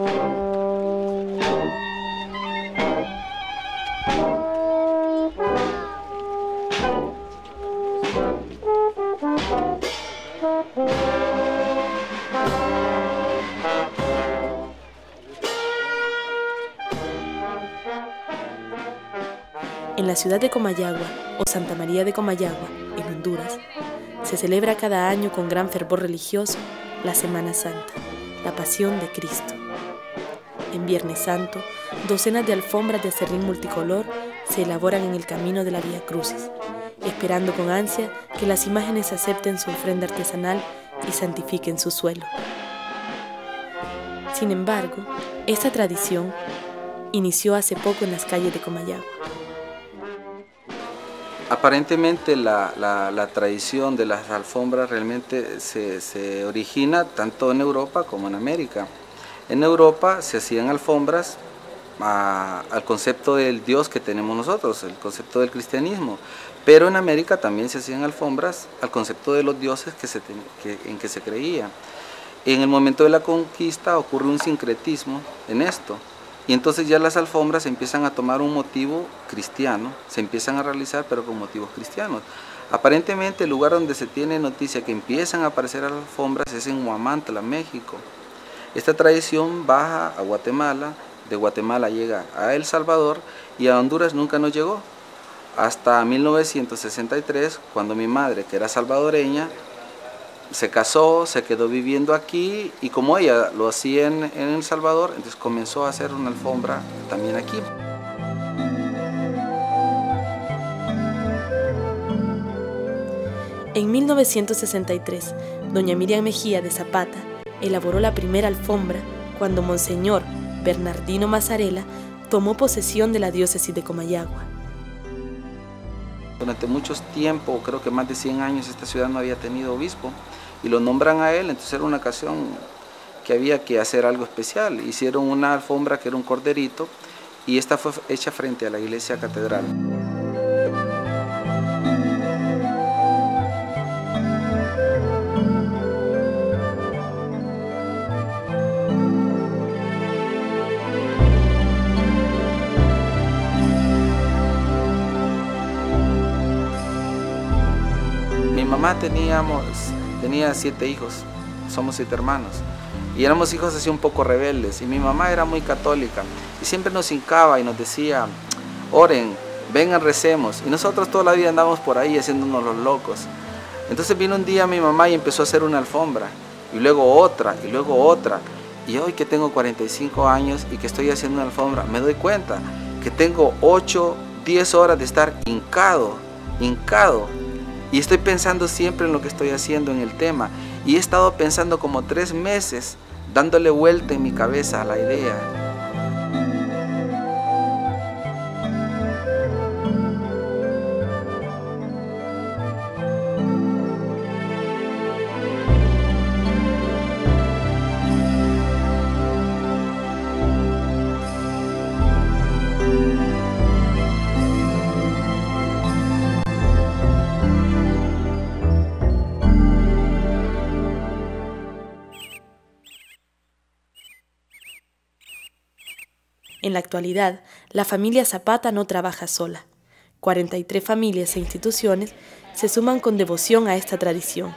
En ciudad de Comayagua o Santa María de Comayagua, en Honduras, se celebra cada año con gran fervor religioso la Semana Santa, la Pasión de Cristo. En Viernes Santo, docenas de alfombras de acerrín multicolor se elaboran en el camino de la Vía Crucis, esperando con ansia que las imágenes acepten su ofrenda artesanal y santifiquen su suelo. Sin embargo, esta tradición inició hace poco en las calles de Comayagua. Aparentemente la, tradición de las alfombras realmente se, origina tanto en Europa como en América. En Europa se hacían alfombras al concepto del Dios que tenemos nosotros, el concepto del cristianismo. Pero en América también se hacían alfombras al concepto de los dioses en que se creía. En el momento de la conquista ocurre un sincretismo en esto. Y entonces ya las alfombras empiezan a tomar un motivo cristiano, se empiezan a realizar pero con motivos cristianos. Aparentemente el lugar donde se tiene noticia que empiezan a aparecer alfombras es en Huamantla, México. Esta tradición baja a Guatemala, de Guatemala llega a El Salvador y a Honduras nunca nos llegó. Hasta 1963, cuando mi madre, que era salvadoreña, se casó, se quedó viviendo aquí y como ella lo hacía en, El Salvador, entonces comenzó a hacer una alfombra también aquí. En 1963, doña Miriam Mejía de Zapata elaboró la primera alfombra cuando Monseñor Bernardino Mazzarella tomó posesión de la diócesis de Comayagua. Durante mucho tiempo, creo que más de 100 años, esta ciudad no había tenido obispo y lo nombran a él, entonces era una ocasión que había que hacer algo especial. Hicieron una alfombra que era un corderito y esta fue hecha frente a la iglesia catedral. Mi mamá teníamos tenía siete hijos, somos siete hermanos. Y éramos hijos así un poco rebeldes. Y mi mamá era muy católica. Y siempre nos hincaba y nos decía, oren, vengan, recemos. Y nosotros toda la vida andábamos por ahí haciéndonos los locos. Entonces vino un día mi mamá y empezó a hacer una alfombra. Y luego otra, y luego otra. Y hoy que tengo 45 años y que estoy haciendo una alfombra, me doy cuenta que tengo 8, 10 horas de estar hincado, hincado y estoy pensando siempre en lo que estoy haciendo en el tema. Y he estado pensando como tres meses, dándole vuelta en mi cabeza a la idea. En la actualidad, la familia Zapata no trabaja sola. 43 familias e instituciones se suman con devoción a esta tradición.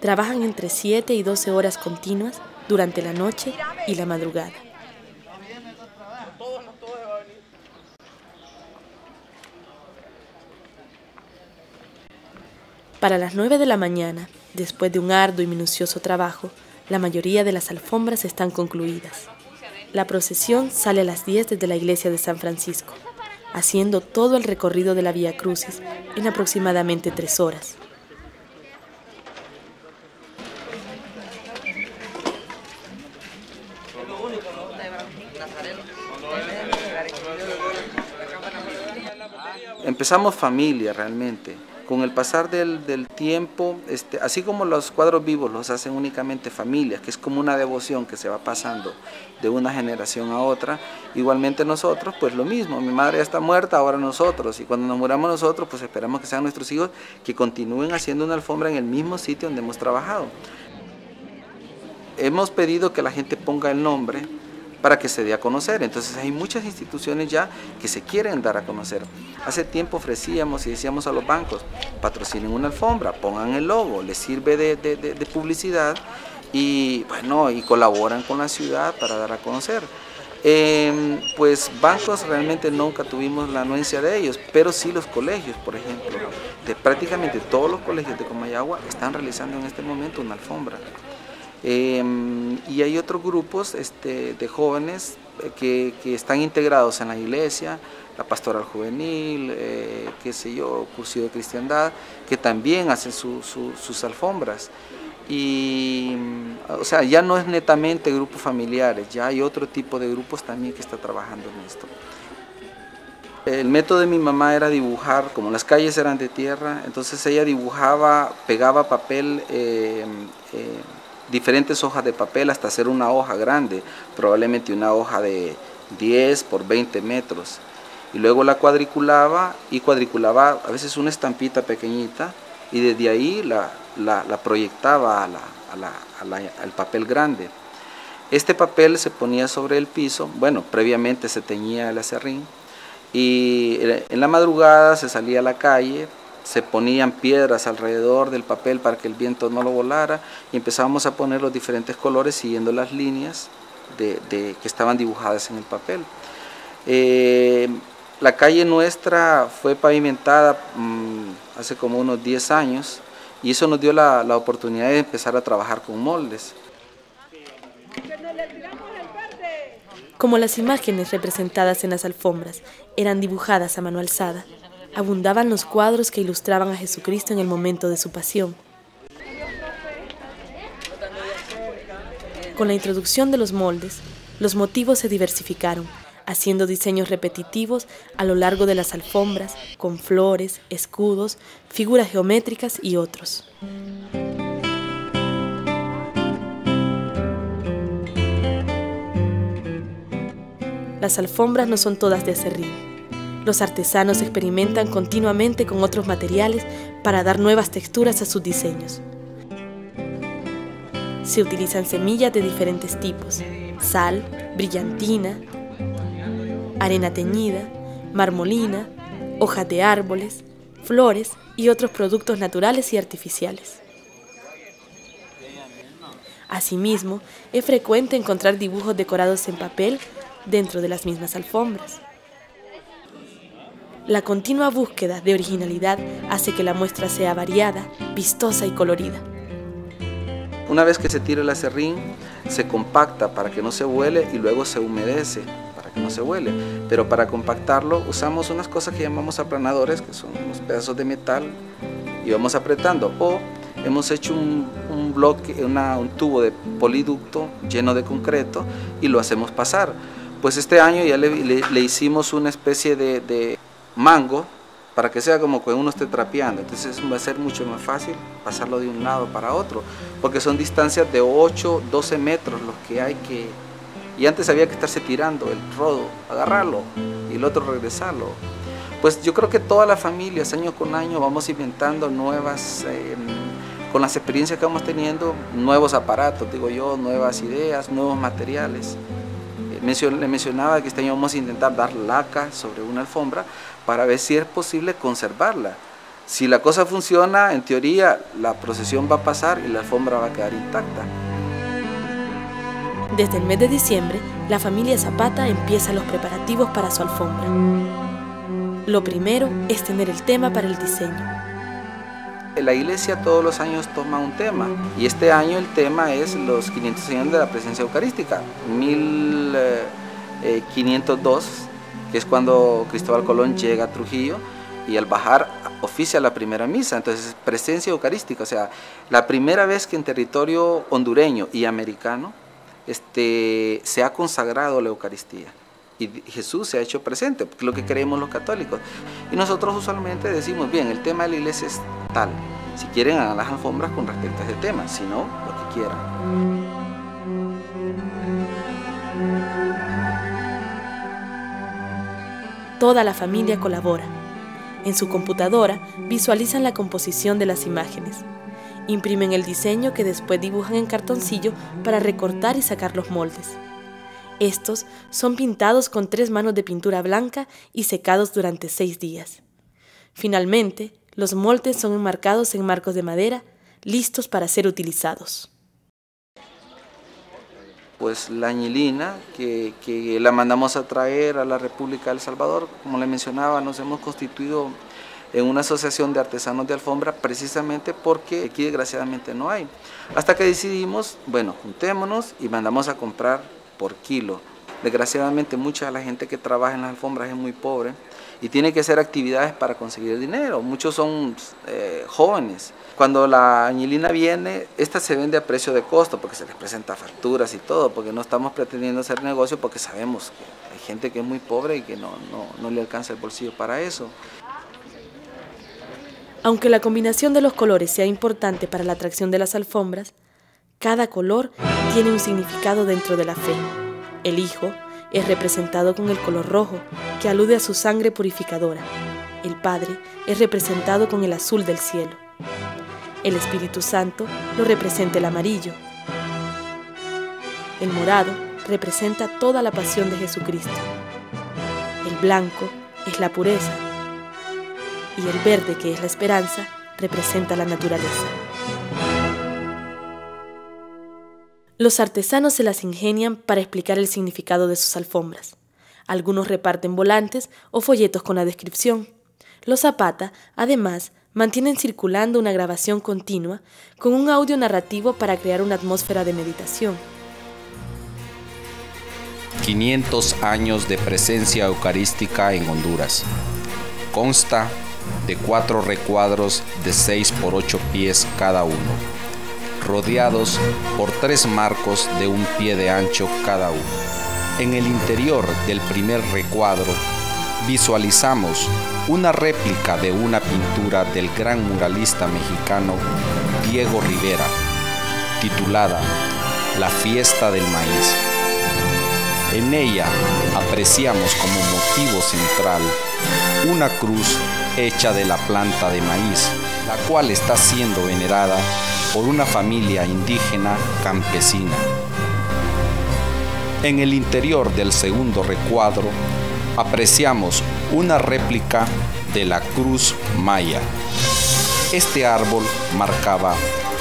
Trabajan entre 7 y 12 horas continuas durante la noche y la madrugada. Para las 9 de la mañana, después de un arduo y minucioso trabajo, la mayoría de las alfombras están concluidas. La procesión sale a las 10 desde la iglesia de San Francisco, haciendo todo el recorrido de la Vía Crucis en aproximadamente tres horas. Empezamos familia realmente con el pasar del, tiempo, este, así como los cuadros vivos los hacen únicamente familias, que es como una devoción que se va pasando de una generación a otra, igualmente nosotros, pues lo mismo, mi madre ya está muerta, ahora nosotros, y cuando nos muramos nosotros, pues esperamos que sean nuestros hijos que continúen haciendo una alfombra en el mismo sitio donde hemos trabajado. Hemos pedido que la gente ponga el nombre, para que se dé a conocer. Entonces hay muchas instituciones ya que se quieren dar a conocer. Hace tiempo ofrecíamos y decíamos a los bancos, patrocinen una alfombra, pongan el logo, les sirve de, publicidad y bueno, y colaboran con la ciudad para dar a conocer. Em, pues bancos realmente nunca tuvimos la anuencia de ellos, pero sí los colegios, por ejemplo, de prácticamente todos los colegios de Comayagua están realizando en este momento una alfombra. Em, y hay otros grupos este, de jóvenes eh, que, están integrados en la iglesia, la pastoral juvenil, eh, qué sé yo, curso de cristiandad, que también hacen sus alfombras. Y, o sea, ya no es netamente grupos familiares, ya hay otro tipo de grupos también que está trabajando en esto. El método de mi mamá era dibujar, como las calles eran de tierra, entonces ella dibujaba, pegaba papel eh, diferentes hojas de papel hasta hacer una hoja grande, probablemente una hoja de 10 por 20 metros. Y luego la cuadriculaba y cuadriculaba a veces una estampita pequeñita y desde ahí la, proyectaba al papel grande. Este papel se ponía sobre el piso, bueno, previamente se teñía el acerrín y en la madrugada se salía a la calle se ponían piedras alrededor del papel para que el viento no lo volara y empezábamos a poner los diferentes colores siguiendo las líneas de, que estaban dibujadas en el papel. Eh, la calle nuestra fue pavimentada mm, hace como unos 10 años y eso nos dio la, la oportunidad de empezar a trabajar con moldes. Como las imágenes representadas en las alfombras eran dibujadas a mano alzada, abundaban los cuadros que ilustraban a Jesucristo en el momento de su pasión. Con la introducción de los moldes, los motivos se diversificaron, haciendo diseños repetitivos a lo largo de las alfombras, con flores, escudos, figuras geométricas y otros. Las alfombras no son todas de acerrín. Los artesanos experimentan continuamente con otros materiales para dar nuevas texturas a sus diseños. Se utilizan semillas de diferentes tipos, sal, brillantina, arena teñida, marmolina, hojas de árboles, flores y otros productos naturales y artificiales. Asimismo, es frecuente encontrar dibujos decorados en papel dentro de las mismas alfombras. La continua búsqueda de originalidad hace que la muestra sea variada, vistosa y colorida. Una vez que se tira el acerrín, se compacta para que no se huele y luego se humedece para que no se huele. Pero para compactarlo usamos unas cosas que llamamos aplanadores, que son unos pedazos de metal, y vamos apretando. O hemos hecho un, bloque, un tubo de poliducto lleno de concreto y lo hacemos pasar. Pues este año ya le, hicimos una especie de mango para que sea como que uno esté trapeando. Entonces va a ser mucho más fácil pasarlo de un lado para otro, porque son distancias de 8, 12 metros los que hay que... Y antes había que estarse tirando el rodo, agarrarlo y el otro regresarlo. Pues yo creo que todas las familias, año con año, vamos inventando nuevas, em, con las experiencias que vamos teniendo, nuevos aparatos, digo yo, nuevas ideas, nuevos materiales le mencionaba que este año vamos a intentar dar laca sobre una alfombra para ver si es posible conservarla. Si la cosa funciona, en teoría la procesión va a pasar y la alfombra va a quedar intacta. Desde el mes de diciembre, la familia Zapata empieza los preparativos para su alfombra. Lo primero es tener el tema para el diseño. La iglesia todos los años toma un tema y este año el tema es los 500 años de la presencia eucarística, 1502, que es cuando Cristóbal Colón llega a Trujillo y al bajar oficia la primera misa, entonces presencia eucarística, o sea, la primera vez que en territorio hondureño y americano este, se ha consagrado la Eucaristía. y Jesús se ha hecho presente, lo que creemos los católicos. Y nosotros usualmente decimos, bien, el tema de la iglesia es Si quieren, hagan las alfombras con respecto a ese tema, si no, lo que quieran. Toda la familia colabora. En su computadora visualizan la composición de las imágenes. Imprimen el diseño que después dibujan en cartoncillo para recortar y sacar los moldes. Estos son pintados con tres manos de pintura blanca y secados durante seis días. Finalmente, los moldes son enmarcados en marcos de madera, listos para ser utilizados. Pues la añilina, que, que la mandamos a traer a la República del Salvador, como le mencionaba, nos hemos constituido en una asociación de artesanos de alfombra precisamente porque aquí desgraciadamente no hay. Hasta que decidimos, bueno, juntémonos y mandamos a comprar por kilo. Desgraciadamente mucha de la gente que trabaja en las alfombras es muy pobre y tiene que hacer actividades para conseguir dinero. Muchos son eh, jóvenes. Cuando la añilina viene, esta se vende a precio de costo porque se les presenta facturas y todo, porque no estamos pretendiendo hacer negocio porque sabemos que hay gente que es muy pobre y que no, no le alcanza el bolsillo para eso. Aunque la combinación de los colores sea importante para la atracción de las alfombras, cada color tiene un significado dentro de la fe. El Hijo es representado con el color rojo, que alude a su sangre purificadora. El Padre es representado con el azul del cielo. El Espíritu Santo lo representa el amarillo. El morado representa toda la pasión de Jesucristo. El blanco es la pureza. Y el verde, que es la esperanza, representa la naturaleza. Los artesanos se las ingenian para explicar el significado de sus alfombras. Algunos reparten volantes o folletos con la descripción. Los Zapata, además, mantienen circulando una grabación continua con un audio narrativo para crear una atmósfera de meditación. 500 años de presencia eucarística en Honduras. Consta de cuatro recuadros de 6 por 8 pies cada uno rodeados por tres marcos de un pie de ancho cada uno. En el interior del primer recuadro visualizamos una réplica de una pintura del gran muralista mexicano Diego Rivera, titulada La fiesta del maíz. En ella apreciamos como motivo central una cruz hecha de la planta de maíz, la cual está siendo venerada por una familia indígena campesina. En el interior del segundo recuadro apreciamos una réplica de la cruz maya. Este árbol marcaba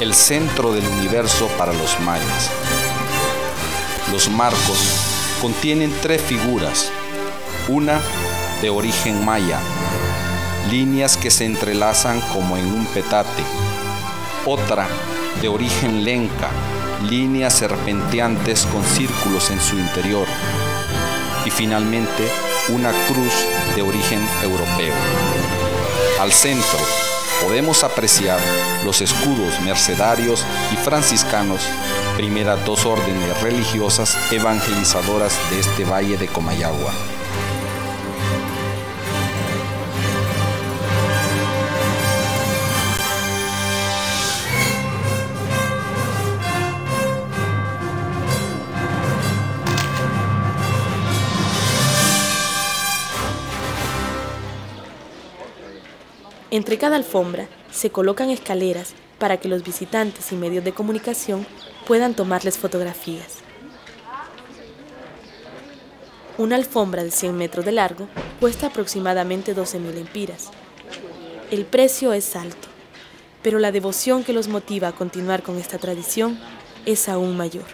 el centro del universo para los mayas. Los marcos contienen tres figuras, una de origen maya, líneas que se entrelazan como en un petate, otra de origen lenca, líneas serpenteantes con círculos en su interior y finalmente una cruz de origen europeo. Al centro podemos apreciar los escudos mercedarios y franciscanos, primeras dos órdenes religiosas evangelizadoras de este valle de Comayagua. Entre cada alfombra se colocan escaleras para que los visitantes y medios de comunicación puedan tomarles fotografías. Una alfombra de 100 metros de largo cuesta aproximadamente 12.000 empiras. El precio es alto, pero la devoción que los motiva a continuar con esta tradición es aún mayor.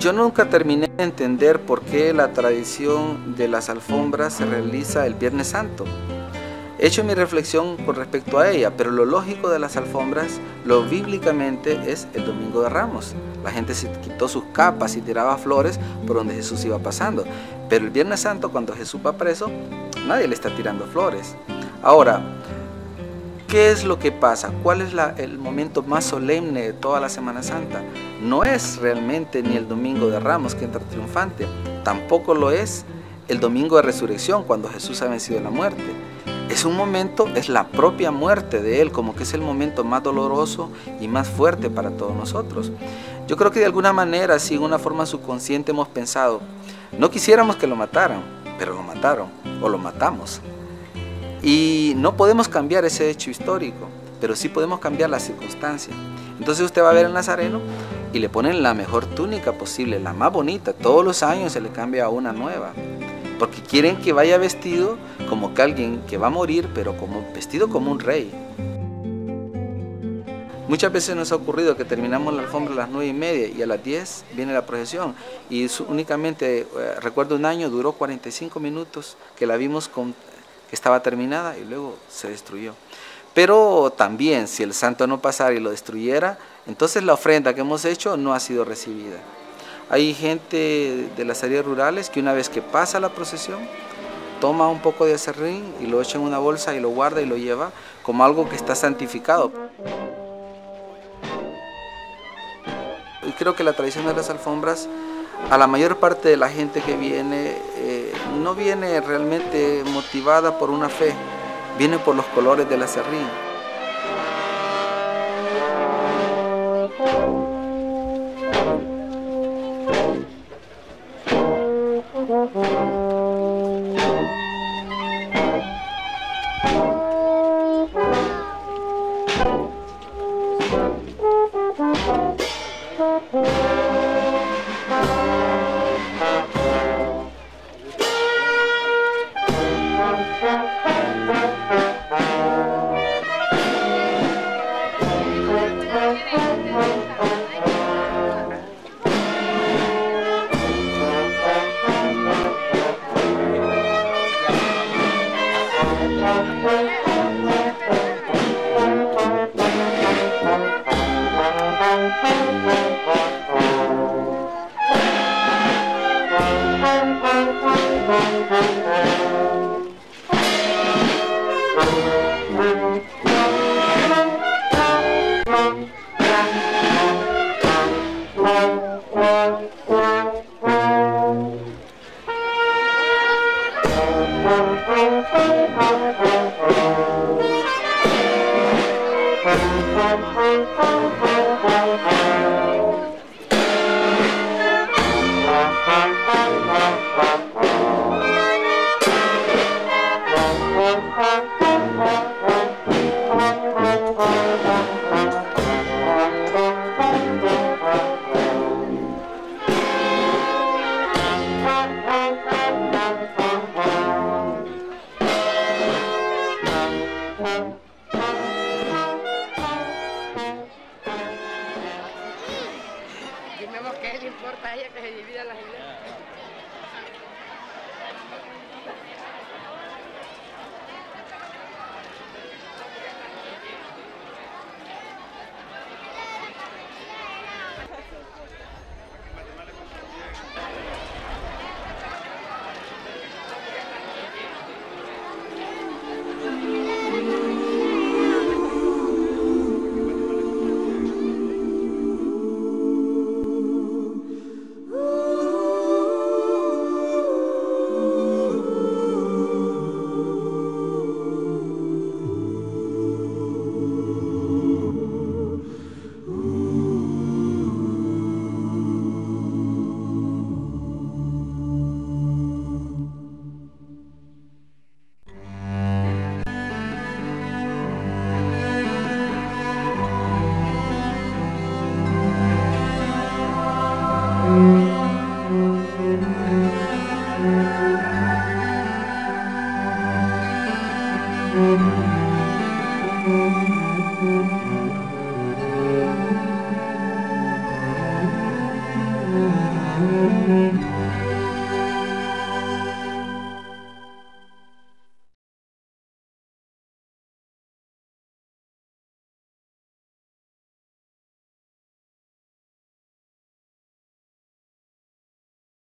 Yo nunca terminé de entender por qué la tradición de las alfombras se realiza el Viernes Santo. He hecho mi reflexión con respecto a ella, pero lo lógico de las alfombras, lo bíblicamente, es el Domingo de Ramos. La gente se quitó sus capas y tiraba flores por donde Jesús iba pasando. Pero el Viernes Santo, cuando Jesús va preso, nadie le está tirando flores. Ahora, ¿Qué es lo que pasa? ¿Cuál es el momento más solemne de toda la Semana Santa? No es realmente ni el Domingo de Ramos que entra triunfante, tampoco lo es el Domingo de Resurrección cuando Jesús ha vencido la muerte. Es un momento, es la propia muerte de Él, como que es el momento más doloroso y más fuerte para todos nosotros. Yo creo que de alguna manera, si en una forma subconsciente hemos pensado, no quisiéramos que lo mataran, pero lo mataron o lo matamos. Y no podemos cambiar ese hecho histórico, pero sí podemos cambiar la circunstancia. Entonces usted va a ver al Nazareno y le ponen la mejor túnica posible, la más bonita. Todos los años se le cambia a una nueva. Porque quieren que vaya vestido como que alguien que va a morir, pero como vestido como un rey. Muchas veces nos ha ocurrido que terminamos la alfombra a las nueve y media y a las 10 viene la procesión y únicamente, eh, recuerdo un año, duró 45 minutos que la vimos con estaba terminada y luego se destruyó. Pero también si el santo no pasara y lo destruyera, entonces la ofrenda que hemos hecho no ha sido recibida. Hay gente de las áreas rurales que una vez que pasa la procesión, toma un poco de acerrín y lo echa en una bolsa y lo guarda y lo lleva como algo que está santificado. Y creo que la tradición de las alfombras a la mayor parte de la gente que viene eh, no viene realmente motivada por una fe, viene por los colores de la